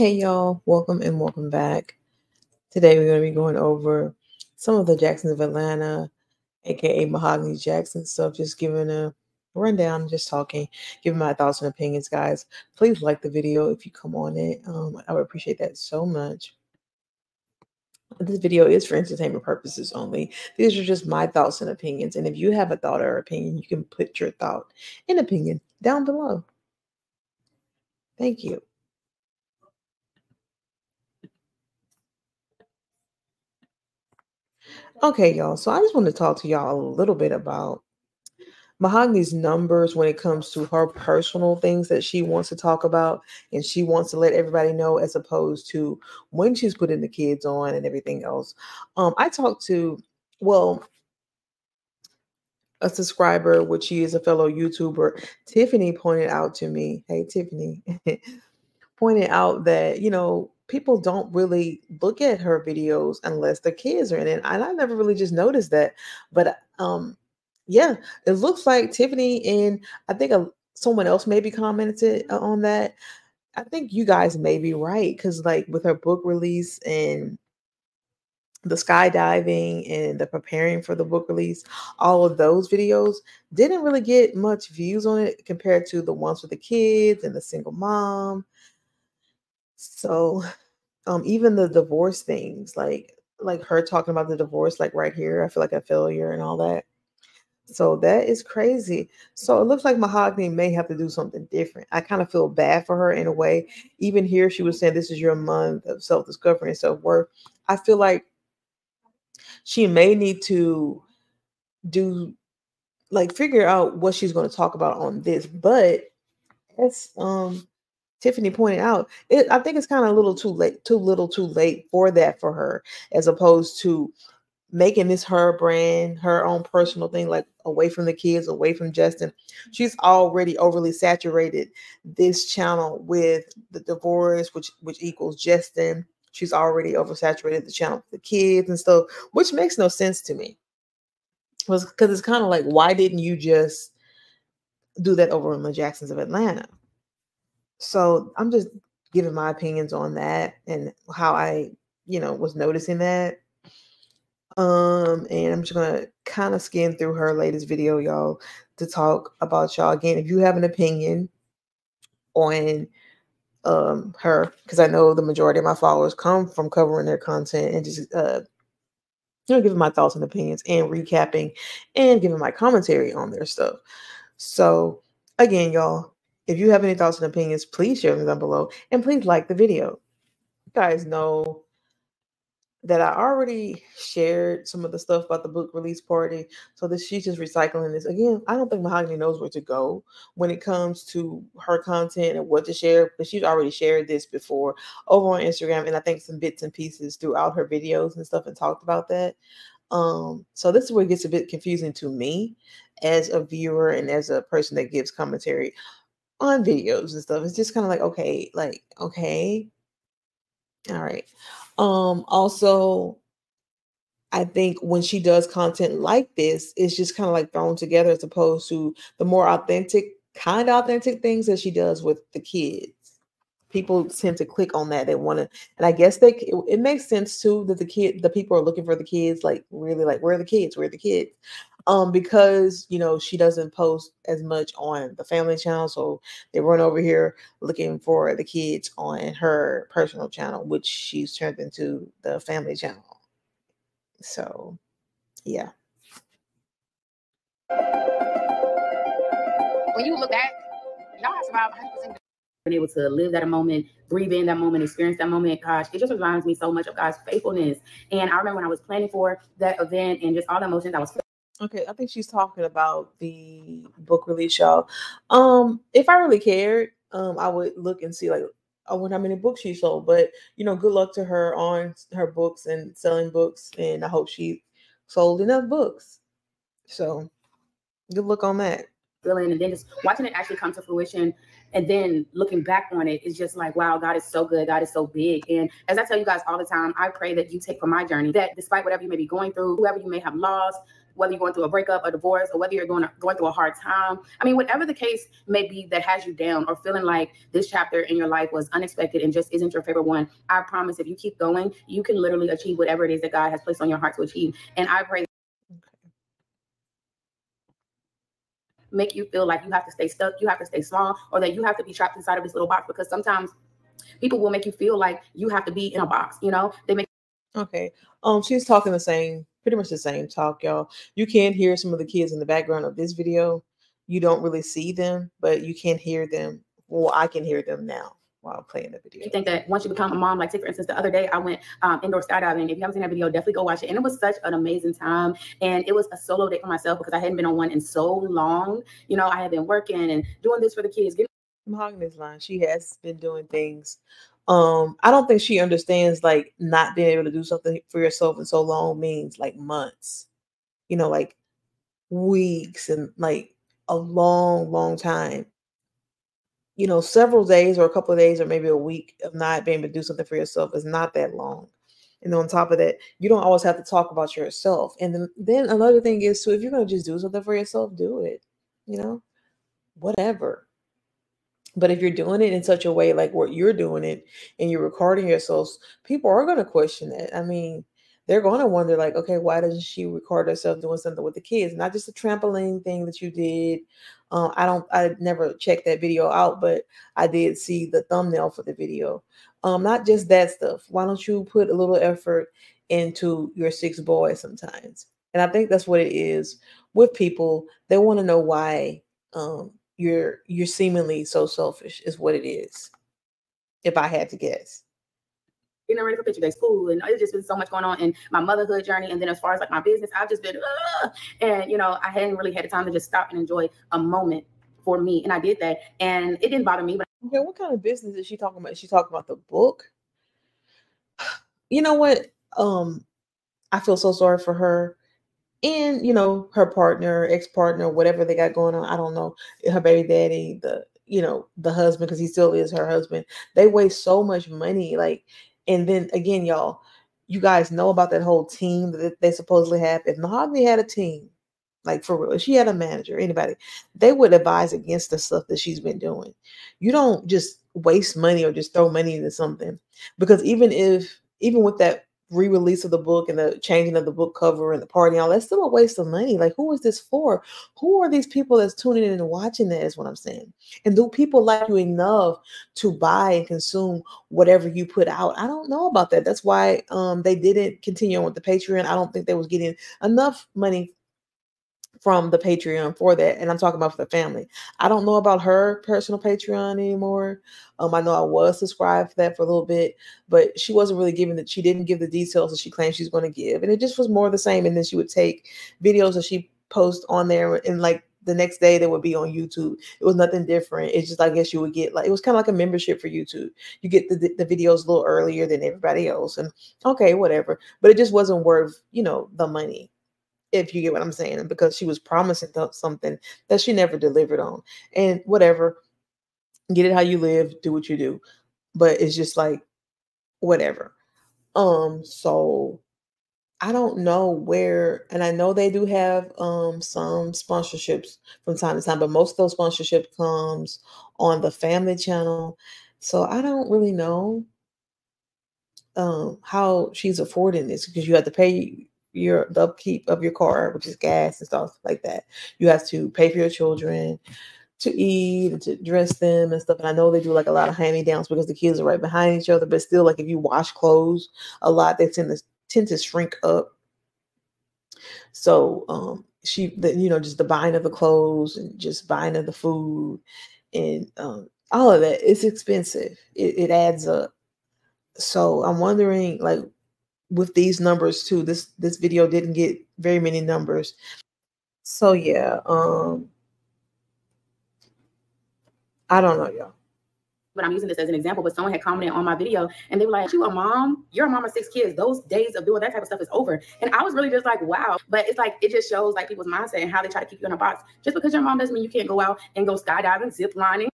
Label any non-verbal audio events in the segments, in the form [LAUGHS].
Hey y'all, welcome and welcome back. Today we're going to be going over some of the Jacksons of Atlanta, aka Mahogany Jackson stuff, just giving a rundown, just talking, giving my thoughts and opinions, guys. Please like the video if you come on it. Um, I would appreciate that so much. This video is for entertainment purposes only. These are just my thoughts and opinions. And if you have a thought or opinion, you can put your thought and opinion down below. Thank you. Okay, y'all. So I just want to talk to y'all a little bit about Mahogany's numbers when it comes to her personal things that she wants to talk about and she wants to let everybody know, as opposed to when she's putting the kids on and everything else. Um, I talked to, well, a subscriber, which she is a fellow YouTuber, Tiffany pointed out to me, hey, Tiffany, [LAUGHS] pointed out that, you know, people don't really look at her videos unless the kids are in it. And I never really just noticed that. But um, yeah, it looks like Tiffany and I think a, someone else maybe commented uh, on that. I think you guys may be right because, like, with her book release and the skydiving and the preparing for the book release, all of those videos didn't really get much views on it compared to the ones with the kids and the single mom. So, um, even the divorce things, like like her talking about the divorce, like right here, I feel like a failure and all that. So that is crazy. So it looks like Mahogany may have to do something different. I kind of feel bad for her in a way. Even here, she was saying this is your month of self discovery and self worth. I feel like she may need to do like figure out what she's going to talk about on this. But as um Tiffany pointed out, it I think it's kind of a little too late, too little too late for that for her, as opposed to making this her brand, her own personal thing, like away from the kids, away from Justin. She's already overly saturated this channel with the divorce, which which equals Justin. She's already oversaturated the channel with the kids and stuff, which makes no sense to me. Was because it's kind of like, why didn't you just do that over in the Jacksons of Atlanta? So I'm just giving my opinions on that and how I, you know, was noticing that. Um, and I'm just gonna kind of skim through her latest video, y'all, to talk about y'all again. If you have an opinion on um her, because I know the majority of my followers come from covering their content and just uh you know giving my thoughts and opinions and recapping and giving my commentary on their stuff. So again, y'all, if you have any thoughts and opinions, please share them down below and please like the video. You guys know that I already shared some of the stuff about the book release party. So this she's just recycling this. Again, I don't think Mahogany knows where to go when it comes to her content and what to share, but she's already shared this before over on Instagram and I think some bits and pieces throughout her videos and stuff and talked about that. Um, so this is where it gets a bit confusing to me as a viewer and as a person that gives commentary on videos and stuff. It's just kind of like, okay, like, okay. All right. Um, also, I think when she does content like this, it's just kind of like thrown together as opposed to the more authentic, kind of authentic things that she does with the kids. People tend to click on that. They want to, and I guess they it, it makes sense too that the kid, the people are looking for the kids, like really like where are the kids? Where are the kids? Um, because you know she doesn't post as much on the family channel, so they run over here looking for the kids on her personal channel, which she's turned into the family channel. So, yeah. When you look back, y'all have survived 100% been able to live that moment, breathe in that moment, experience that moment. Gosh, it just reminds me so much of God's faithfulness. And I remember when I was planning for that event and just all the emotions I was Okay, I think she's talking about the book release, y'all. Um, if I really cared, um, I would look and see like I wonder how many books she sold. But you know, good luck to her on her books and selling books, and I hope she sold enough books. So, good luck on that. Feeling and then just watching it actually come to fruition, and then looking back on it, it is just like, wow, God is so good. God is so big. And as I tell you guys all the time, I pray that you take from my journey that despite whatever you may be going through, whoever you may have lost whether you're going through a breakup, a divorce, or whether you're going going through a hard time. I mean, whatever the case may be that has you down or feeling like this chapter in your life was unexpected and just isn't your favorite one, I promise if you keep going, you can literally achieve whatever it is that God has placed on your heart to achieve. And I pray make you feel like you have to stay stuck, you have to stay small, or that you have to be trapped inside of this little box because sometimes people will make you feel like you have to be in a box, you know? They make Okay. Um, she's talking the same, pretty much the same talk, y'all. You can hear some of the kids in the background of this video. You don't really see them, but you can hear them. Well, I can hear them now while playing the video. You think that once you become a mom, like say for instance, the other day I went um, indoor skydiving. If you haven't seen that video, definitely go watch it. And it was such an amazing time. And it was a solo day for myself because I hadn't been on one in so long. You know, I had been working and doing this for the kids. Getting- Mahogany's line. She has been doing things. Um, I don't think she understands like not being able to do something for yourself in so long means like months, you know, like weeks and like a long, long time you know, several days or a couple of days or maybe a week of not being able to do something for yourself is not that long. And on top of that, you don't always have to talk about yourself. And then, then another thing is too, if you're gonna just do something for yourself, do it. You know, whatever. But if you're doing it in such a way like what you're doing it and you're recording yourselves, people are gonna question it. I mean, they're going to wonder like okay why doesn't she record herself doing something with the kids? Not just a trampoline thing that you did. Uh, i don't i never checked that video out but i did see the thumbnail for the video. Um not just that stuff. Why don't you put a little effort into your six boys sometimes? And i think that's what it is with people. They want to know why um you're you're seemingly so selfish is what it is if i had to guess. Getting ready for picture day school and it's just been so much going on in my motherhood journey and then as far as like my business i've just been uh, and you know i hadn't really had the time to just stop and enjoy a moment for me and i did that and it didn't bother me but okay what kind of business is she talking about? Is she talking about the book? [SIGHS] You know what? Um i feel so sorry for her and you know her partner ex-partner whatever they got going on i don't know her baby daddy the you know the husband because he still is her husband they waste so much money like and then again, y'all, you guys know about that whole team that they supposedly have. If Mahogany had a team, like for real, if she had a manager, anybody, they would advise against the stuff that she's been doing. You don't just waste money or just throw money into something because even if, even with that re-release of the book and the changing of the book cover and the party and all that's still a waste of money. Like who is this for? Who are these people that's tuning in and watching that is what i'm saying? And do people like you enough to buy and consume whatever you put out? I don't know about that. That's why um they didn't continue on with the patreon. I don't think they was getting enough money from the Patreon for that. And I'm talking about for the family. I don't know about her personal Patreon anymore. Um, I know I was subscribed for that for a little bit, but she wasn't really giving that. She didn't give the details that she claimed she's going to give. And it just was more the same. And then she would take videos that she post on there and like the next day they would be on YouTube. It was nothing different. It's just I guess you would get like it was kind of like a membership for YouTube. You get the, the videos a little earlier than everybody else, and okay, whatever. But it just wasn't worth you know the money if you get what I'm saying, because she was promising something that she never delivered on. And whatever, get it how you live, do what you do. But it's just like whatever. Um, so I don't know where, and I know they do have um some sponsorships from time to time, but most of those sponsorships comes on the family channel. So I don't really know um how she's affording this because you have to pay your the upkeep of your car, which is gas and stuff like that. You have to pay for your children to eat and to dress them and stuff. And I know they do like a lot of hand-me-downs because the kids are right behind each other, but still, like if you wash clothes a lot, they tend to tend to shrink up. So um she the, you know, just the buying of the clothes and just buying of the food and um all of that, it's expensive. It, it adds up. So I'm wondering like with these numbers too. This this video didn't get very many numbers. So yeah, um I don't know, y'all. But I'm using this as an example, but someone had commented on my video and they were like, You a mom? You're a mom of six kids. Those days of doing that type of stuff is over. And I was really just like, wow. But it's like it just shows like people's mindset and how they try to keep you in a box. Just because your mom doesn't mean you can't go out and go skydiving, zip lining.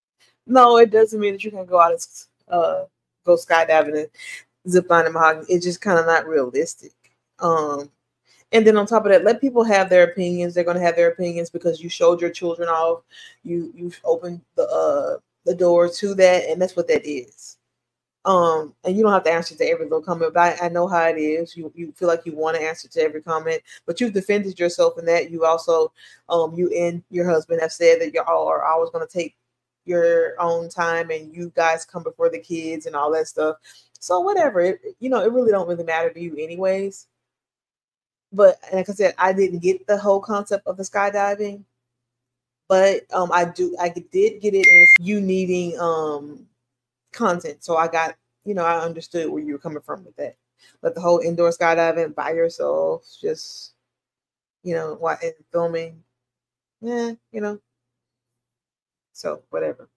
No, it doesn't mean that you can go out and uh, go skydiving zip line and mahogany. It's just kind of not realistic. Um, And then on top of that, let people have their opinions. They're going to have their opinions because you showed your children off. You you've opened the uh the door to that, and that's what that is. Um, and you don't have to answer to every little comment, but I, I know how it is. You you feel like you want to answer to every comment, but you've defended yourself in that. You also, um, you and your husband have said that y'all are always going to take your own time, and you guys come before the kids and all that stuff. So whatever, it, you know, it really don't really matter to you anyways. But like I said, I didn't get the whole concept of the skydiving, but um, I do, I did get it as you needing um content. So I got, you know, I understood where you were coming from with that. But the whole indoor skydiving by yourself, just, you know, what filming, yeah, you know. So whatever.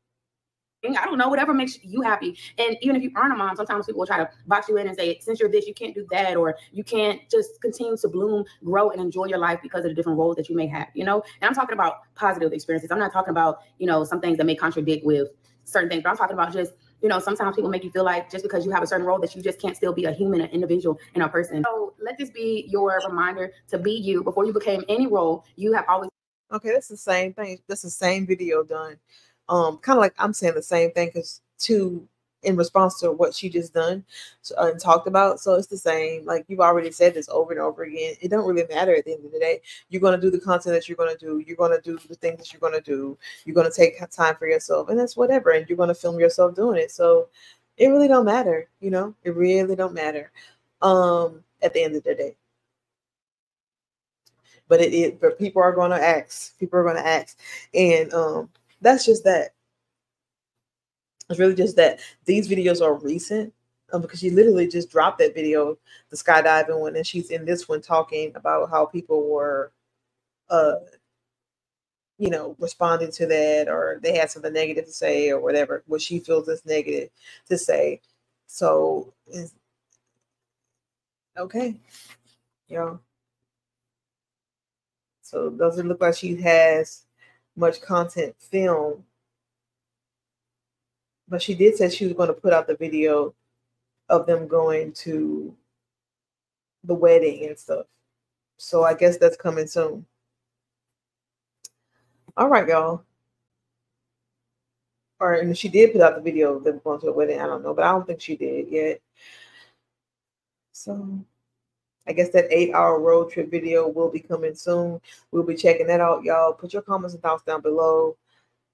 I don't know, whatever makes you happy. And even if you aren't a mom, sometimes people will try to box you in and say, since you're this, you can't do that, or you can't just continue to bloom, grow, and enjoy your life because of the different roles that you may have, you know? And I'm talking about positive experiences. I'm not talking about, you know, some things that may contradict with certain things, but I'm talking about just you know, sometimes people make you feel like just because you have a certain role that you just can't still be a human, an individual, and a person. So let this be your reminder to be you. Before you became any role, you have always. Okay, that's the same thing. That's the same video done. Um, kind of like I'm saying the same thing because two in response to what she just done uh, and talked about. So it's the same. Like you've already said this over and over again. It don't really matter at the end of the day. You're gonna do the content that you're gonna do. You're gonna do the things that you're gonna do. You're gonna take time for yourself, and that's whatever. And you're gonna film yourself doing it. So it really don't matter. You know, it really don't matter. Um, at the end of the day. But it, it but people are gonna ask. People are gonna ask, and um, that's just that it's really just that these videos are recent um, because she literally just dropped that video, the skydiving one, and she's in this one talking about how people were, uh, you know, responding to that or they had something negative to say or whatever, what she feels is negative to say. So, okay, yeah. So doesn't look like she has much content film. but she did say she was going to put out the video of them going to the wedding and stuff. So I guess that's coming soon. All right, y'all. Or and she did put out the video of them going to the wedding. I don't know, but I don't think she did yet. So I guess that eight hour road trip video will be coming soon. We'll be checking that out, y'all. Put your comments and thoughts down below.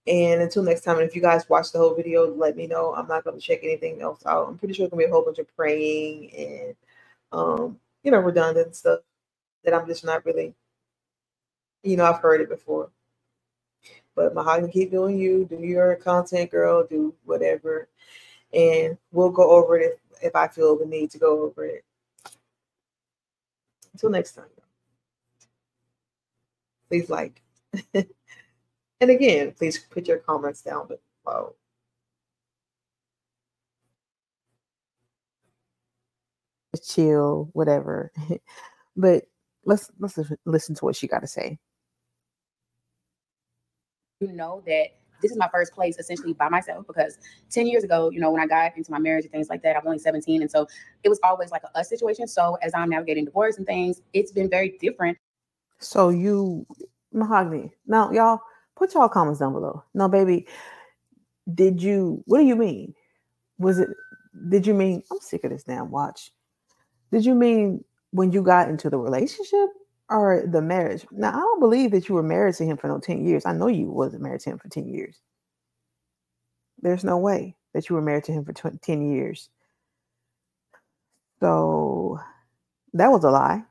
And until next time, if you guys watch the whole video, let me know. I'm not going to check anything else out. I'm pretty sure it's going to be a whole bunch of praying and, um, you know, redundant stuff that I'm just not really, you know, I've heard it before. But Mahogany, keep doing you. Do your content, girl. Do whatever. And we'll go over it if, if I feel the need to go over it. Until next time. Please like. [LAUGHS] And again, please put your comments down below. Chill, whatever. [LAUGHS] but let's let's listen to what she got to say. You know that this is my first place essentially by myself because 10 years ago, you know, when I got into my marriage and things like that, I'm only 17. And so it was always like a us situation. So as I'm navigating divorce and things, it's been very different. So you mahogany. Now, y'all, Put y'all comments down below. No, baby, did you, what do you mean? Was it, did you mean, I'm sick of this damn watch. Did you mean when you got into the relationship or the marriage? Now, I don't believe that you were married to him for no 10 years. I know you wasn't married to him for 10 years. There's no way that you were married to him for 20, 10 years. So that was a lie.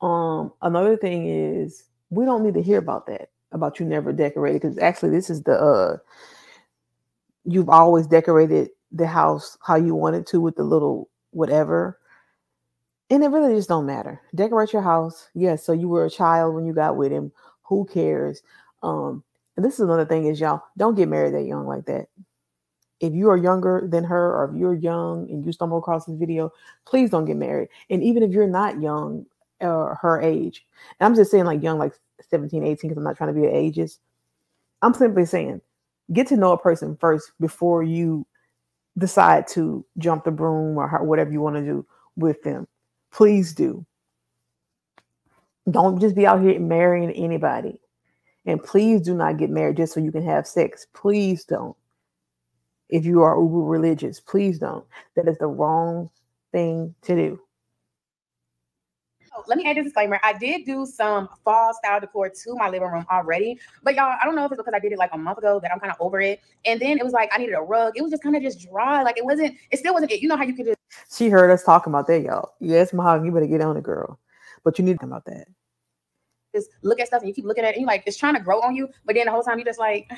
Um, another thing is we don't need to hear about that about you never decorated because actually this is the uh you've always decorated the house how you wanted to with the little whatever and it really just don't matter. Decorate your house. Yes so you were a child when you got with him. Who cares? Um and this is another thing is y'all don't get married that young like that. If you are younger than her or if you're young and you stumble across this video please don't get married. And even if you're not young or her age and i'm just saying like young like 17, 18, because I'm not trying to be ages. I'm simply saying get to know a person first before you decide to jump the broom or whatever you want to do with them. Please do. Don't just be out here marrying anybody. And please do not get married just so you can have sex. Please don't. If you are uber religious, please don't. That is the wrong thing to do. Let me add a disclaimer. I did do some fall style decor to my living room already, but y'all, I don't know if it's because I did it like a month ago that I'm kind of over it. And then it was like I needed a rug. It was just kind of just dry. Like it wasn't. It still wasn't. You know how you could just. She heard us talking about that, y'all. Yes, Mahogany, you better get on it, girl. But you need to about that just look at stuff and you keep looking at it and you like it's trying to grow on you, but then the whole time you just like,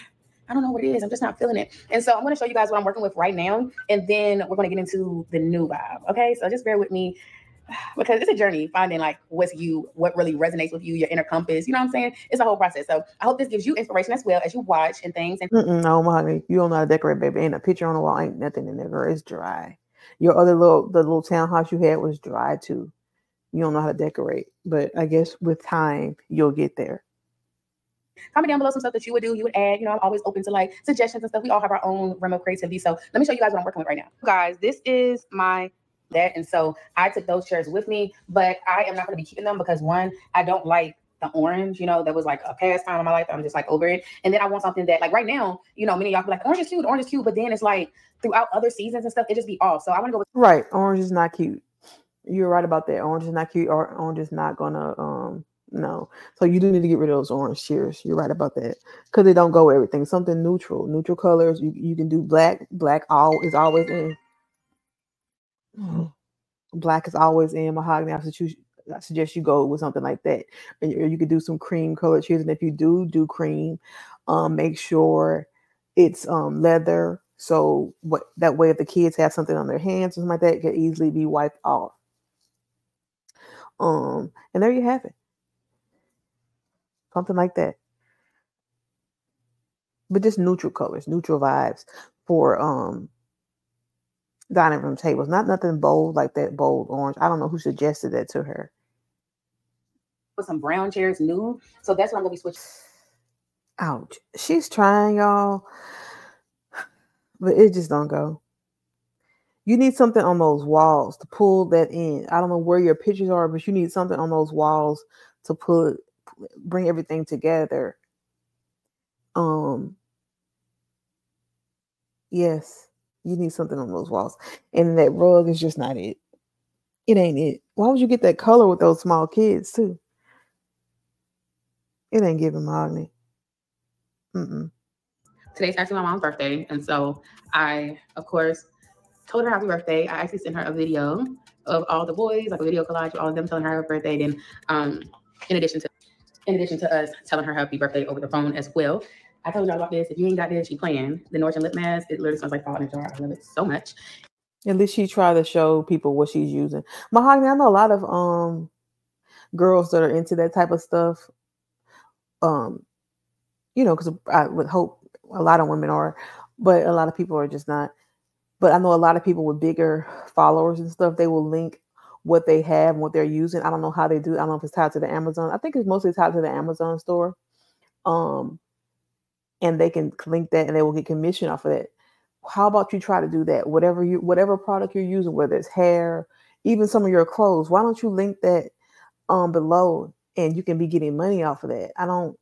I don't know what it is. I'm just not feeling it. And so I'm going to show you guys what I'm working with right now, and then we're going to get into the new vibe. Okay, so just bear with me because it's a journey finding like what's you, what really resonates with you, your inner compass. You know what I'm saying? It's a whole process. So I hope this gives you inspiration as well as you watch and things. And Mm-mm, no, honey, you don't know how to decorate, baby. Ain't a picture on the wall, ain't nothing in there, girl. It's dry. Your other little the little townhouse you had was dry too you don't know how to decorate. But I guess with time, you'll get there. Comment down below some stuff that you would do, you would add. You know, I'm always open to like suggestions and stuff. We all have our own realm of creativity. So let me show you guys what I'm working with right now. Guys, this is my that. And so I took those chairs with me, but I am not going to be keeping them because one, I don't like the orange, you know, that was like a past time in my life. I'm just like over it. And then I want something that like right now, you know, many y'all be like, orange is cute, orange is cute. But then it's like throughout other seasons and stuff, it just be off. So I want to go with right. Orange is not cute. You're right about that. Orange is not cute. Or orange is not gonna um no. So you do need to get rid of those orange shears. You're right about that because they don't go with everything. Something neutral, neutral colors. You you can do black. Black all is always in. [GASPS] Black is always in mahogany. I suggest I suggest you go with something like that. And you, you could do some cream colored shoes. And if you do do cream, um, make sure it's um leather. So what that way, if the kids have something on their hands or something like that, it can easily be wiped off. Um, and there you have it. Something like that. But just neutral colors, neutral vibes for um dining room tables. Not nothing bold like that bold orange. I don't know who suggested that to her. Put some brown chairs new. So that's what I'm gonna be switching. Ouch. She's trying, y'all. [SIGHS] But it just don't go. You need something on those walls to pull that in. I don't know where your pictures are, but you need something on those walls to put bring everything together. Um yes, you need something on those walls. And that rug is just not it. It ain't it. Why would you get that color with those small kids too? It ain't giving mahogany. Mm-mm. Today's actually my mom's birthday, and so I, of course, told her happy birthday. I actually sent her a video of all the boys, like a video collage of all of them telling her happy birthday. Then, um, in addition to in addition to us telling her happy birthday over the phone as well. I told y'all about this. If you ain't got this, you playing. The Nordstrom lip mask, it literally smells like fall in a jar. I love it so much. At least she tried to show people what she's using. Mahogany, I know a lot of um girls that are into that type of stuff. Um, you know, because I would hope a lot of women are, but a lot of people are just not but I know a lot of people with bigger followers and stuff, they will link what they have and what they're using. I don't know how they do. I don't know if it's tied to the Amazon. I think it's mostly tied to the Amazon store. Um, and they can link that and they will get commission off of that. How about you try to do that? Whatever you whatever product you're using, whether it's hair, even some of your clothes, why don't you link that um below and you can be getting money off of that? I don't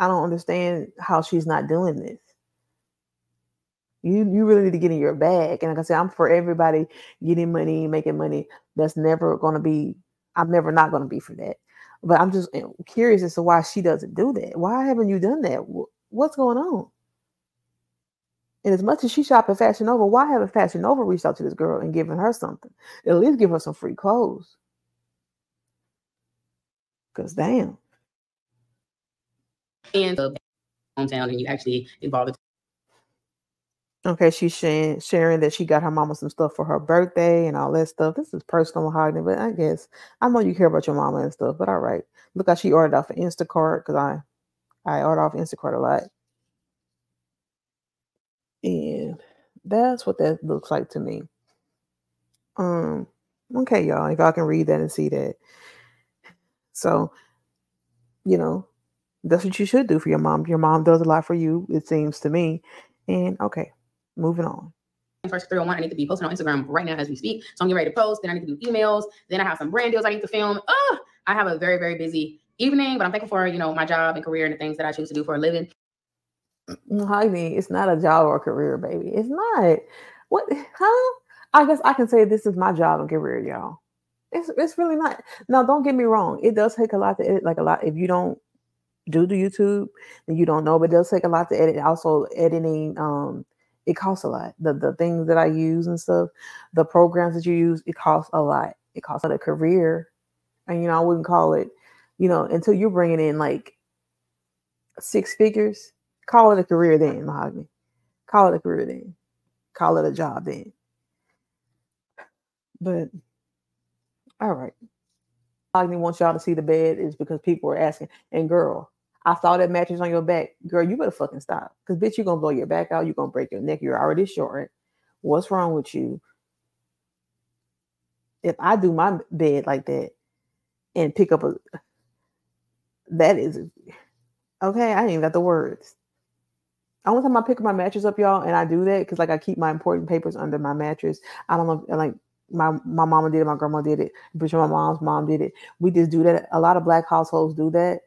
I don't understand how she's not doing this. You you really need to get in your bag. And like I said, I'm for everybody getting money, making money. That's never gonna be, I'm never not gonna be for that. But I'm just eh, curious as to why she doesn't do that. Why haven't you done that? What's going on? And as much as she shop at Fashion Nova, why haven't Fashion Nova reached out to this girl and given her something? At least give her some free clothes. Cause damn. And the hometown, and you actually involved Okay, she's sharing, sharing that she got her mama some stuff for her birthday and all that stuff. This is personal mahogany, but I guess I know you care about your mama and stuff. But all right, look how she ordered off of Instacart because I I order off Instacart a lot, and that's what that looks like to me. Um, okay, y'all, if y'all can read that and see that, so you know that's what you should do for your mom. Your mom does a lot for you, it seems to me. And okay, moving on. First 301, I need to be posting on Instagram right now as we speak. So I'm getting ready to post. Then I need to do emails. Then I have some brand deals I need to film. Oh, I have a very, very busy evening, but I'm thankful for, you know, my job and career and the things that I choose to do for a living. Honey, it's not a job or a career, baby. It's not. What? Huh? I guess I can say this is my job and career, y'all. It's it's really not. Now, don't get me wrong. It does take a lot to edit, like a lot. If you don't do the YouTube, then you don't know. But it does take a lot to edit. Also, editing, um, it costs a lot. The the things that I use and stuff, the programs that you use, it costs a lot. It costs a career, and you know I wouldn't call it, you know, until you're bringing in like six figures. Call it a career then, Mahogany. Call it a career then. Call it a job then. But all right. Mahogany wants y'all to see the bed is because people are asking. And girl, I saw that mattress on your back. Girl, you better fucking stop. Because bitch, you're gonna blow your back out, you're gonna break your neck, you're already short. What's wrong with you? If I do my bed like that and pick up a that is okay, I ain't even got the words. I only time I pick my mattress up, y'all, and I do that because like I keep my important papers under my mattress. I don't know, like my my mama did it, my grandma did it, pretty sure my mom's mom did it. We just do that. A lot of black households do that.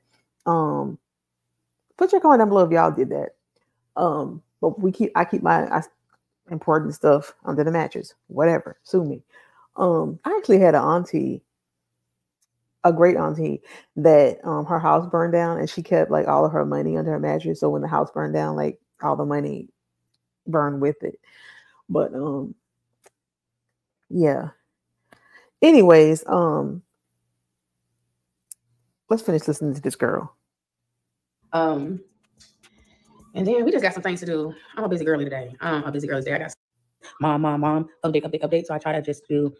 Um, put your comment down below if y'all did that. Um, but we keep I keep my I, important stuff under the mattress. Whatever, sue me. Um, I actually had an auntie, a great auntie, that um her house burned down and she kept like all of her money under her mattress. So when the house burned down, like all the money burned with it. But um yeah. Anyways, um let's finish listening to this girl. Um and then we just got some things to do. I'm a busy girly today. I'm a busy girl today. I got mom, mom, mom, update, update, update. So I try to just do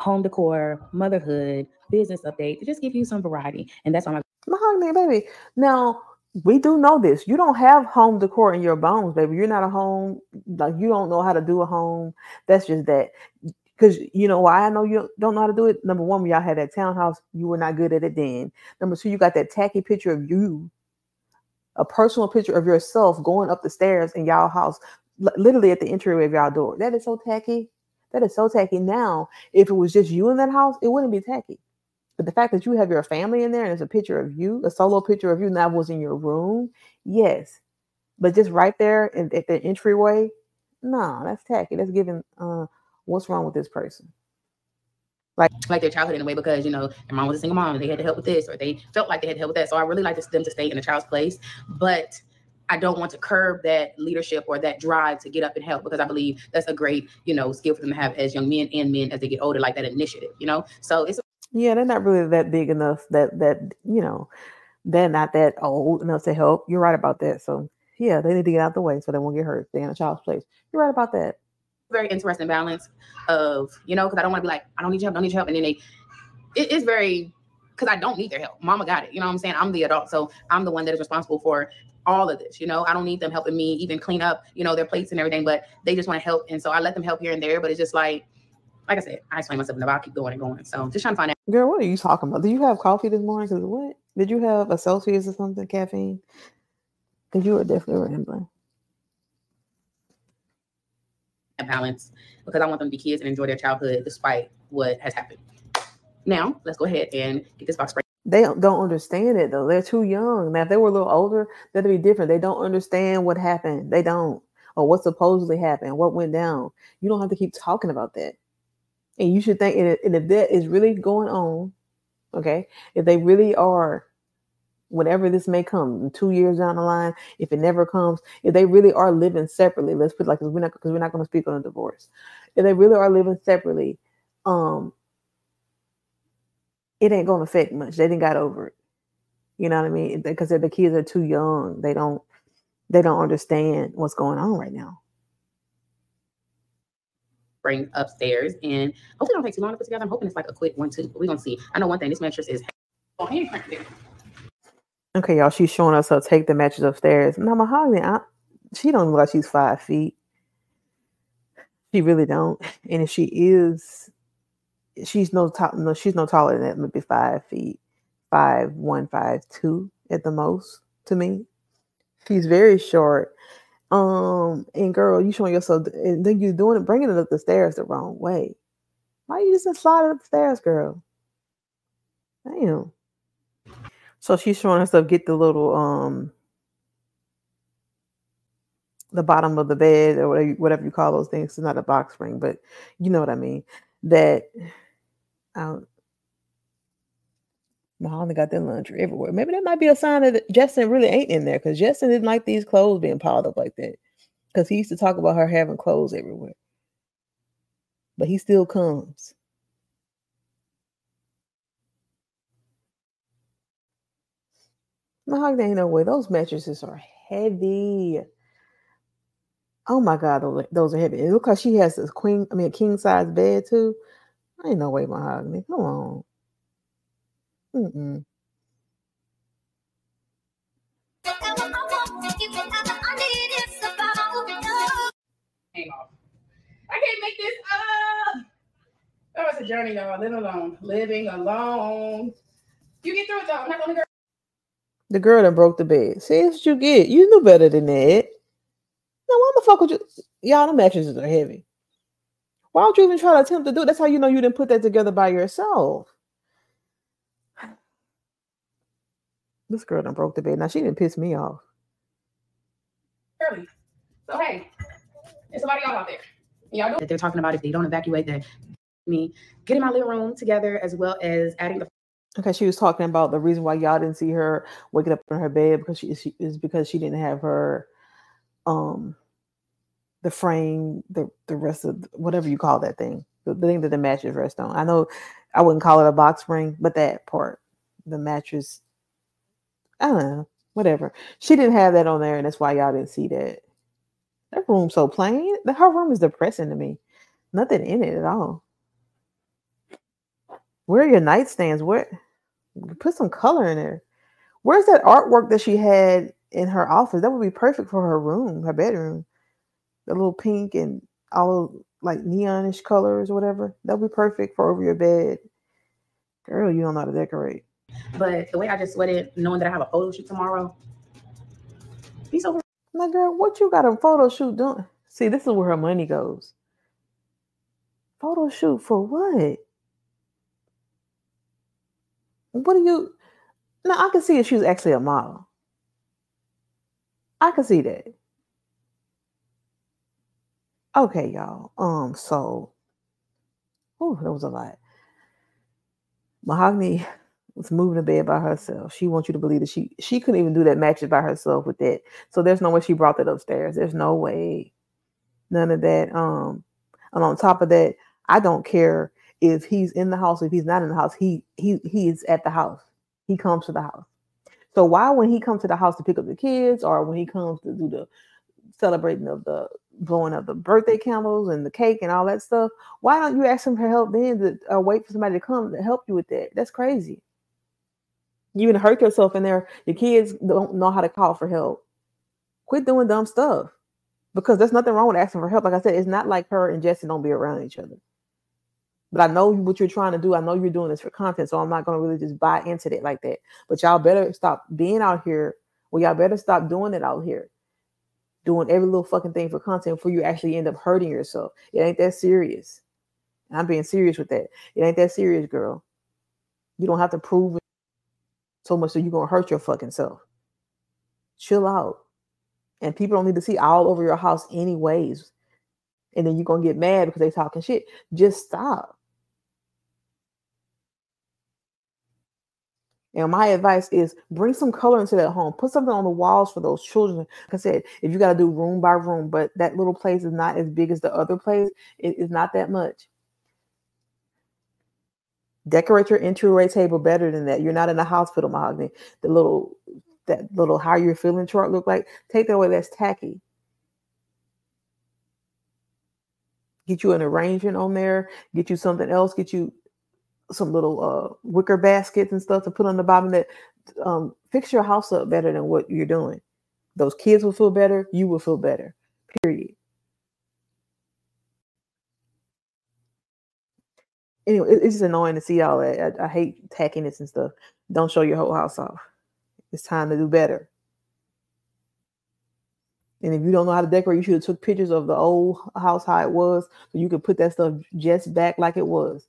home decor, motherhood, business update to just give you some variety. And that's why my Mahogany, baby. Now we do know this. You don't have home decor in your bones, baby. You're not a home, like you don't know how to do a home. That's just that. Because you know why I know you don't know how to do it. Number one, when y'all had that townhouse, you were not good at it then. Number two, you got that tacky picture of you, a personal picture of yourself going up the stairs in y'all house, literally at the entryway of y'all door. That is so tacky. That is so tacky. Now, if it was just you in that house, it wouldn't be tacky. But the fact that you have your family in there and there's a picture of you, a solo picture of you, and that was in your room, yes. But just right there in, at the entryway, no, that's tacky. That's giving uh what's wrong with this person? Like, like their childhood in a way because you know their mom was a single mom and they had to help with this or they felt like they had to help with that. So I really like them to stay in a child's place, but I don't want to curb that leadership or that drive to get up and help because I believe that's a great, you know, skill for them to have as young men and men as they get older, like that initiative, you know. So it's yeah, they're not really that big enough that that you know they're not that old enough to help. You're right about that. So yeah, they need to get out the way so they won't get hurt. Stay in a child's place. You're right about that. Very interesting balance of you know because I don't want to be like I don't need your help, don't need your help, and then they it is very because I don't need their help. Mama got it. You know what I'm saying? I'm the adult, so I'm the one that is responsible for all of this. You know, I don't need them helping me even clean up, you know, their plates and everything, but they just want to help, and so I let them help here and there. But it's just like like I said, I explain myself enough. I'll keep going and going. So just trying to find out. Girl, what are you talking about? Did you have coffee this morning? Because what? Did you have a Celsius or something, caffeine? Because you were definitely rambling. A balance because I want them to be kids and enjoy their childhood despite what has happened. Now, let's go ahead and get this box break. They don't, understand it though. They're too young. Now, if they were a little older, that'd be different. They don't understand what happened. They don't. Or what supposedly happened, what went down. You don't have to keep talking about that. And you should think, and if that is really going on, okay, if they really are, whatever this may come, two years down the line, if it never comes, if they really are living separately, let's put like, because we're not, because we're not going to speak on a divorce. If they really are living separately, um, it ain't going to affect much. They didn't got over it. You know what I mean? Because the kids are too young. They don't, they don't understand what's going on right now bring upstairs. And hopefully, don't take too long to put together. I'm hoping it's like a quick one too. But we're gonna see. I know one thing. This mattress is. Oh, okay, y'all. She's showing us her take the mattress upstairs. Now, Mahogany, I, she don't look like she's five feet. She really don't. And if she is, she's no top. No, she's no taller than that. Maybe five feet, five one, five two at the most. To me, she's very short. Um, and girl, you showing yourself, and then you're doing it, bringing it up the stairs the wrong way. Why you just slide up the stairs, girl? Damn. So she's showing herself get the little um the bottom of the bed or whatever you, whatever you call those things. It's not a box spring, but you know what I mean. That um, Mahogany got their laundry everywhere. Maybe that might be a sign that Justin really ain't in there because Justin didn't like these clothes being piled up like that. Because he used to talk about her having clothes everywhere. But he still comes. Mahogany ain't no way. Those mattresses are heavy. Oh my god, those are, those are heavy. It looks like she has a queen, I mean a king size bed too. I Ain't no way, mahogany. Come on. Mm-mm. Hang off. I can't make this up. That was a journey, y'all. Living alone. Living alone. You get through it though. I'm not gonna go. The girl that broke the bed. See what you get. You knew better than that. No, why the fuck would you? Y'all, the mattresses are heavy. Why don't you even try to attempt to do it? That's how you know you didn't put that together by yourself. This girl done broke the bed. Now she didn't piss me off. early. So hey, there's somebody out there. Y'all do that they're talking about if they don't evacuate that me getting my living room together as well as adding the Okay, she was talking about the reason why y'all didn't see her waking up in her bed because she, she is because she didn't have her um the frame, the the rest of whatever you call that thing, the, the thing that the mattress rests on. I know I wouldn't call it a box spring, but that part, the mattress, I don't know, whatever. She didn't have that on there, and that's why y'all didn't see that. That room's so plain. The her room is depressing to me. Nothing in it at all. Where are your nightstands? Where put some color in there? Where's that artwork that she had in her office? That would be perfect for her room, her bedroom. The little pink and all like neonish colors or whatever. That'll be perfect for over your bed. Girl, you don't know how to decorate. but the way I just sweated, knowing that I have a photo shoot tomorrow. Be over. My girl, what you got a photo shoot doing? See, this is where her money goes. Photo shoot for what? What do you? Now I can see if she was actually a model. I can see that. Okay, y'all. Um, so, oh, that was a lot. Mahogany [LAUGHS] was moving to bed by herself. She wants you to believe that she she couldn't even do that matches by herself with that. So there's no way she brought that upstairs. There's no way. None of that. Um, and on top of that, I don't care if he's in the house, if he's not in the house, he he he is at the house. He comes to the house. So why when he comes to the house to pick up the kids or when he comes to do the celebrating of the blowing up the birthday candles and the cake and all that stuff, why don't you ask him for help then to, or wait for somebody to come to help you with that? That's crazy. You even hurt yourself in there. Your kids don't know how to call for help. Quit doing dumb stuff because there's nothing wrong with asking for help. Like I said, it's not like her and Jesse don't be around each other. But I know what you're trying to do. I know you're doing this for content, so I'm not going to really just buy into it like that. But y'all better stop being out here. Well, y'all better stop doing it out here, doing every little fucking thing for content before you actually end up hurting yourself. It ain't that serious. I'm being serious with that. It ain't that serious, girl. You don't have to prove it so much that you're gonna hurt your fucking self. Chill out. And people don't need to see all over your house anyways. And then you're gonna get mad because they talking shit. Just stop. And my advice is bring some color into that home. Put something on the walls for those children. Like I said, if you got to do room by room, but that little place is not as big as the other place, it is not that much. Decorate your entryway table better than that. You're not in a hospital mahogany. The little that little how you're feeling chart look like. Take that away. That's tacky. Get you an arrangement on there. Get you something else. Get you some little uh, wicker baskets and stuff to put on the bottom that um, fix your house up better than what you're doing. Those kids will feel better. You will feel better. Period. Anyway, it's just annoying to see all that. I, I hate tackiness and stuff. Don't show your whole house off. It's time to do better. And if you don't know how to decorate, you should have took pictures of the old house how it was, so you could put that stuff just back like it was.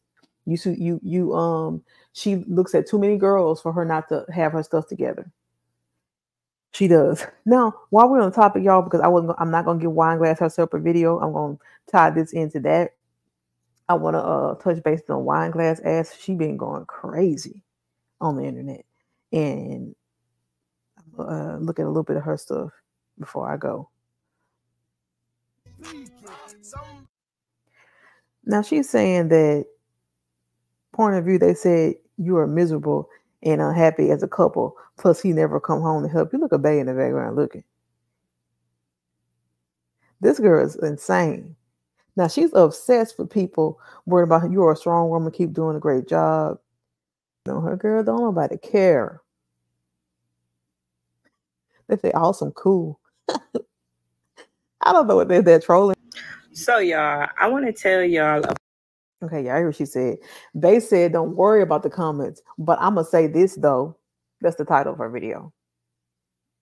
You you you um she looks at too many girls for her not to have her stuff together. She does. Now, while we're on the topic, y'all, because I wasn't, I'm not gonna give Wine Glass her separate video. I'm gonna tie this into that. I want to uh, touch base on Wine Glass ass. She been going crazy on the internet, and uh, look at a little bit of her stuff before I go. Now she's saying that point of view, they said you are miserable and unhappy as a couple. Plus, he never come home to help you. Look a Bay in the background looking. This girl is insane. Now she's obsessed with people worried about you're a strong woman, keep doing a great job. You know, her girl don't nobody care. They say awesome, cool. [LAUGHS] I don't know what they're, they're trolling. So y'all, I want to tell y'all Okay, yeah, I hear what she said. They said, don't worry about the comments. But I'm going to say this, though. That's the title of her video.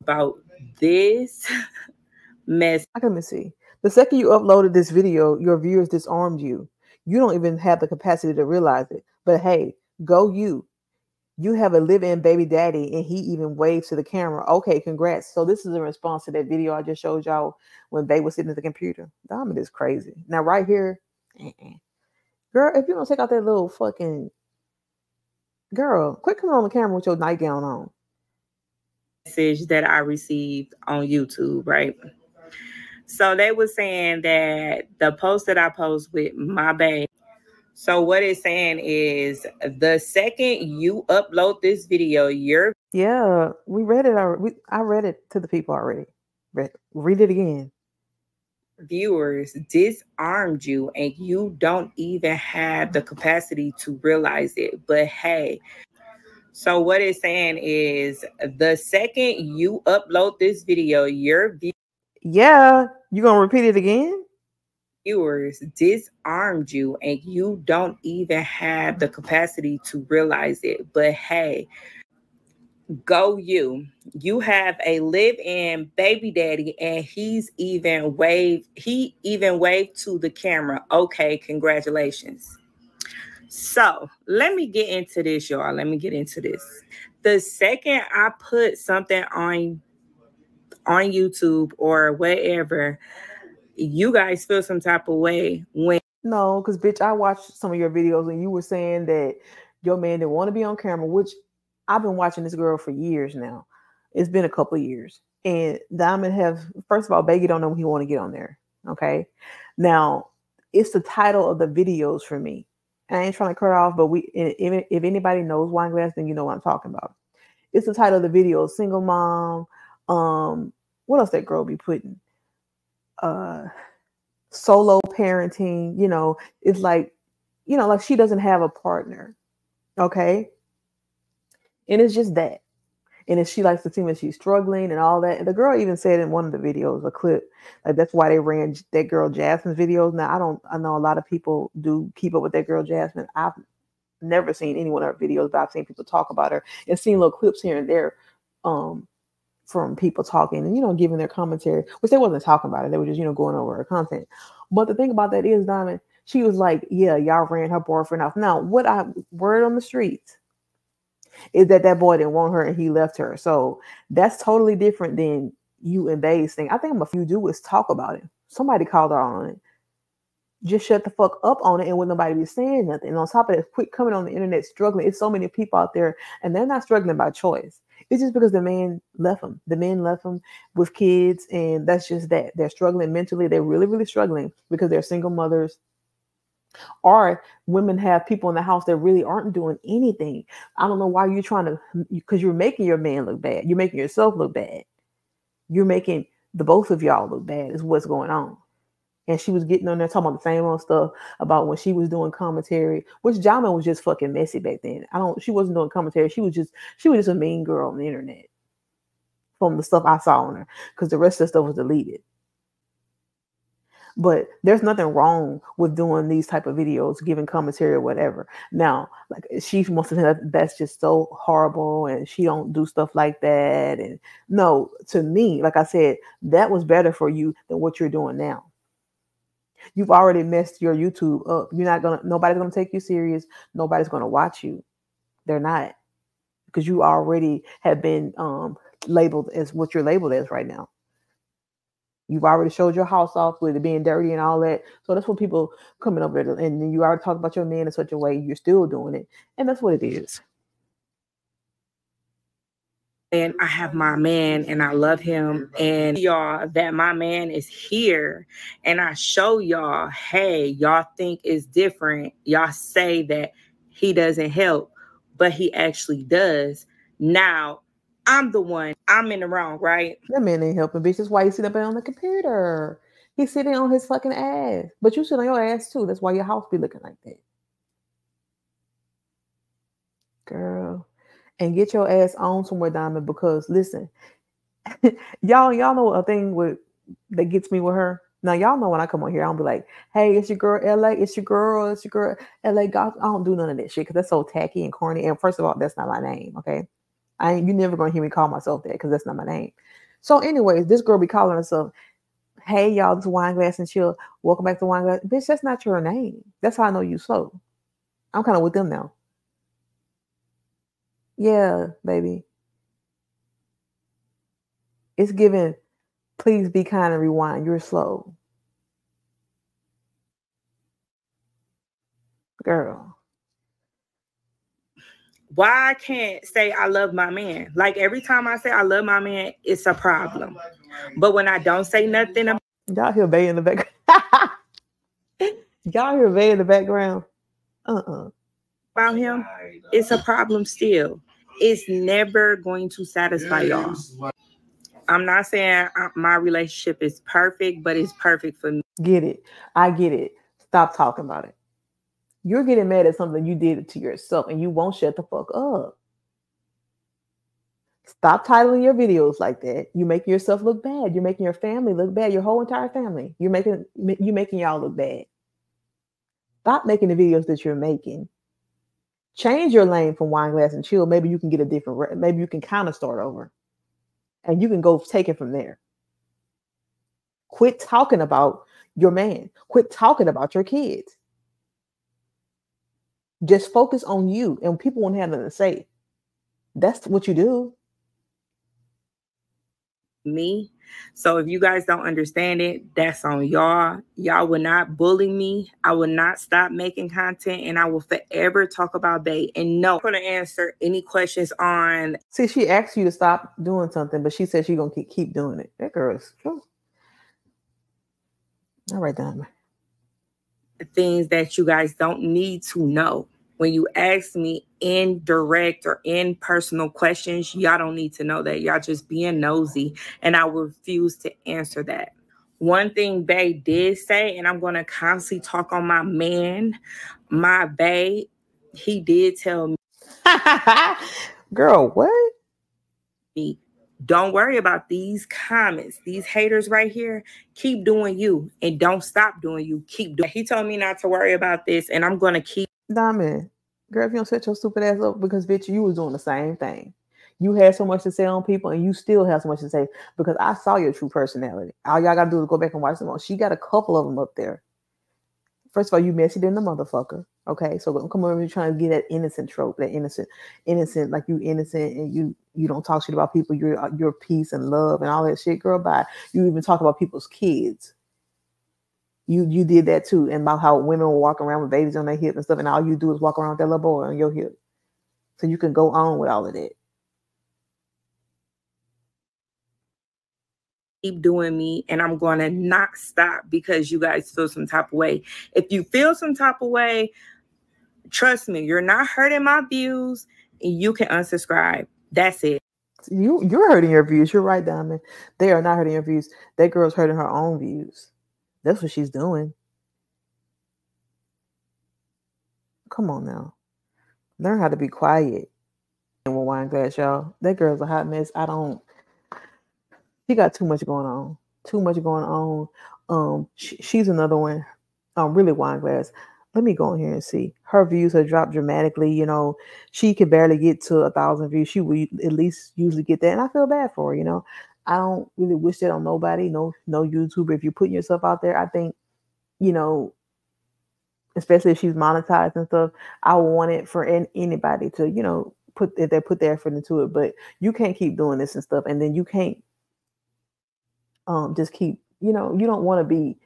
About this [LAUGHS] mess. I can see. The second you uploaded this video, your viewers disarmed you. You don't even have the capacity to realize it. But hey, go you. You have a live-in baby daddy, and he even waves to the camera. Okay, congrats. So this is a response to that video I just showed y'all when they were sitting at the computer. Diamond is crazy. Now, right here, uh-uh. Girl, if you don't take out that little fucking girl, quit coming on the camera with your nightgown on. Message that I received on YouTube, right? So they were saying that the post that I post with my babe. So what it's saying is the second you upload this video, you're yeah, we read it already. I read it to the people already. Read, read it again viewers disarmed you and you don't even have the capacity to realize it. But hey, so what it's saying is the second you upload this video, your view- yeah, you gonna repeat it again? Viewers disarmed you and you don't even have the capacity to realize it. But hey, go you. You have a live-in baby daddy and he's even waved he even waved to the camera. Okay congratulations. So let me get into this y'all. Let me get into this. The second i put something on on youtube or whatever you guys feel some type of way when no because bitch i watched some of your videos and you were saying that your man didn't want to be on camera which I've been watching this girl for years now. It's been a couple years. And Diamond have first of all, Baggy don't know when he want to get on there. Okay. Now it's the title of the videos for me. And I ain't trying to cut off, but we if, if anybody knows wine glass, then you know what I'm talking about. It's the title of the video, single mom. Um, what else that girl be putting? Uh solo parenting, you know, it's like, you know, like she doesn't have a partner. Okay. And it's just that. And if she likes to seem like she's struggling and all that. And the girl even said in one of the videos, a clip, like that's why they ran that girl Jasmine's videos. Now I don't I know a lot of people do keep up with that girl Jasmine. I've never seen any one of her videos, but I've seen people talk about her and seen little clips here and there um from people talking and you know giving their commentary, which they wasn't talking about it. They were just, you know, going over her content. But the thing about that is, Diamond, she was like, Yeah, y'all ran her boyfriend off. Now, what I word on the streets is that that boy didn't want her and he left her. So that's totally different than you and Bay's thing. I think what you do is talk about it. Somebody called her on it. Just shut the fuck up on it and would nobody be saying nothing. And on top of that, quit coming on the internet struggling. It's so many people out there and they're not struggling by choice. It's just because the man left them. The men left them with kids, and that's just that. They're struggling mentally. They're really, really struggling because they're single mothers or women have people in the house that really aren't doing anything. I don't know why you're trying to, because you're making your man look bad. You're making yourself look bad. You're making the both of y'all look bad, is what's going on. And she was getting on there talking about the same old stuff about when she was doing commentary, which Jamin was just fucking messy back then. I don't, she wasn't doing commentary. She was just, she was just a mean girl on the internet from the stuff I saw on her because the rest of the stuff was deleted but there's nothing wrong with doing these type of videos giving commentary or whatever now like she to say that's just so horrible and she don't do stuff like that and no to me like i said that was better for you than what you're doing now You've already messed your YouTube up. You're not gonna. Nobody's gonna take you serious. Nobody's gonna watch you. They're not because you already have been um, labeled as what you're labeled as right now. You've already showed your house off with it being dirty and all that. So that's what people coming over there. And then you already talked about your man in such a way you're still doing it. And that's what it is. And I have my man and I love him. And y'all, that my man is here. And I show y'all, hey, y'all think it's different. Y'all say that he doesn't help, but he actually does. Now, I'm the one. I'm in the wrong, right? That man ain't helping, bitch. That's why you sit up on the computer. He's sitting on his fucking ass. But you sit on your ass too. That's why your house be looking like that. Girl. And get your ass on somewhere, Diamond, because listen, [LAUGHS] y'all, y'all know a thing with that gets me with her. Now y'all know when I come on here, I don't be like, "Hey, it's your girl, LA. It's your girl. It's your girl, LA." God, I don't do none of that shit because that's so tacky and corny. And first of all, that's not my name. Okay, I you never gonna hear me call myself that because that's not my name. So, anyways, this girl be calling herself, "Hey y'all, this wine glass and chill. Welcome back to wine glass." Bitch, that's not your name. That's how I know you slow. I'm kind of with them now. Yeah, baby. It's given. Please be kind and rewind. You're slow, girl why I can't say I love my man? Like every time I say I love my man, it's a problem. But when I don't say nothing about y'all hear Bay in the background. [LAUGHS] y'all hear Bay in the background. Uh-uh. About him, it's a problem still. It's never going to satisfy y'all. I'm not saying uh, my relationship is perfect, but it's perfect for me. Get it. I get it. Stop talking about it. You're getting mad at something you did to yourself and you won't shut the fuck up. Stop titling your videos like that. You're making yourself look bad. You're making your family look bad. Your whole entire family. You're making you making y'all look bad. Stop making the videos that you're making. Change your lane from wine glass and chill. Maybe you can get a different. Maybe you can kind of start over, and you can go take it from there. Quit talking about your man. Quit talking about your kids. Just focus on you, and people won't have nothing to say. That's what you do. Me. So if you guys don't understand it, that's on y'all. Y'all will not bully me. I will not stop making content, and I will forever talk about Bay. And no, I'm gonna answer any questions on. See, she asked you to stop doing something, but she said she's gonna keep, keep doing it. That girl is. Oh. All right, Diamond things that you guys don't need to know. When you ask me in direct or in personal questions, y'all don't need to know that. Y'all just being nosy, and I refuse to answer that. One thing Bay did say, and I'm going to constantly talk on my man, my Bay, he did tell me. [LAUGHS] Girl, what? Me don't worry about these comments, these haters right here. Keep doing you and don't stop doing you. Keep doing. He told me not to worry about this, and I'm gonna keep. Diamond, girl, if you don't set your stupid ass up, because bitch, you was doing the same thing. You had so much to say on people, and you still have so much to say because I saw your true personality. All y'all gotta do is go back and watch them. All. She got a couple of them up there. First of all, you messy than the motherfucker. Okay, so don't come over here trying to get that innocent trope, that innocent, innocent, like you innocent and you you don't talk shit about people. You're uh, your peace and love and all that shit, girl. Bye. You even talk about people's kids. You you did that too, and about how women will walk around with babies on their hip and stuff, and all you do is walk around with that little boy on your hip. So you can go on with all of that. Keep doing me and I'm going to not stop because you guys feel some type of way. If you feel some type of way, trust me, you're not hurting my views and you can unsubscribe. That's it. You you're hurting your views. You're right, Diamond. They are not hurting your views. That girl's hurting her own views. That's what she's doing. Come on now. Learn how to be quiet. And with wine glass, y'all. That girl's a hot mess. I don't she got too much going on. Too much going on. Um, she's another one. Um, really wine glass. Let me go in here and see. Her views have dropped dramatically. You know, she can barely get to a thousand views. She would at least usually get that, and I feel bad for her. You know, I don't really wish that on nobody. No, no YouTuber. If you're putting yourself out there, I think you know, especially if she's monetized and stuff, I want it for an, anybody to, you know, put if they put their effort into it. But you can't keep doing this and stuff, and then you can't um just keep, you know, you don't want to be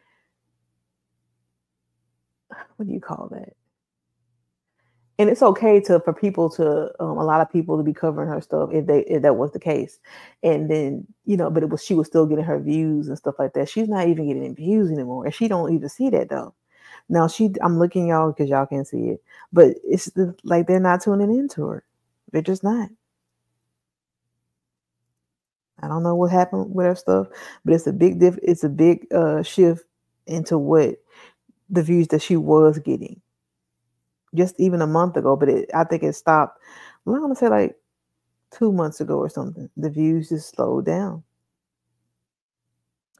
what do you call that? and it's okay to for people to um, a lot of people to be covering her stuff if they if that was the case. And then you know but it was she was still getting her views and stuff like that. She's not even getting views anymore and she don't even see that though. Now she i'm looking y'all because y'all can't see it but it's the, like they're not tuning into her. They're just not i don't know what happened with her stuff but it's a big diff it's a big uh shift into what the views that she was getting just even a month ago, but it, I think it stopped. I'm to say like two months ago or something. The views just slowed down.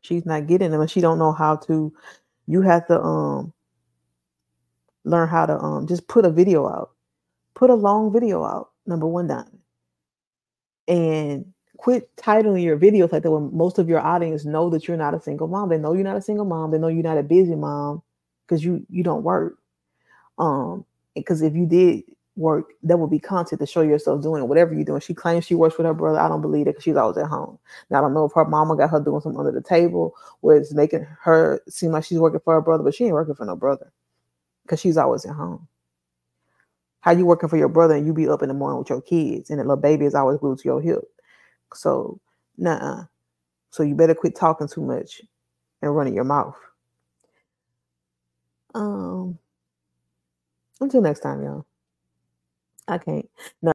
She's not getting them, and she don't know how to. You have to um learn how to um just put a video out, put a long video out. Number one, diamond, and quit titling your videos like that. When most of your audience know that you're not a single mom, they know you're not a single mom. They know you're not a busy mom because you you don't work. Um, because if you did work, that would be content to show yourself doing whatever you're doing. She claims she works with her brother. I don't believe it because she's always at home. Now I don't know if her mama got her doing something under the table where it's making her seem like she's working for her brother, but she ain't working for no brother because she's always at home. How you working for your brother and you be up in the morning with your kids and the little baby is always glued to your hip. So nah. So you better quit talking too much and running your mouth. Um until next time, y'all. I can't. No.